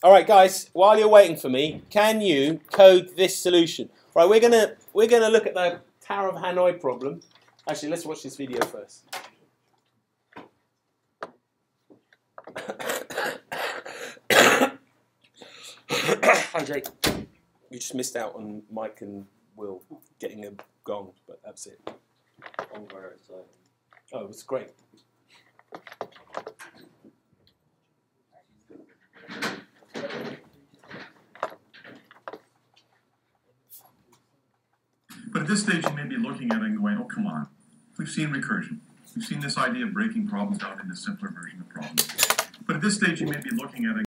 All right, guys. While you're waiting for me, can you code this solution? Right, we're gonna we're gonna look at the Tower of Hanoi problem. Actually, let's watch this video first. Hi, Jake. You just missed out on Mike and Will getting a gong, but that's it. Oh, it was great. But at this stage, you may be looking at it and going, oh, come on. We've seen recursion. We've seen this idea of breaking problems down into simpler version of problems. But at this stage, you may be looking at it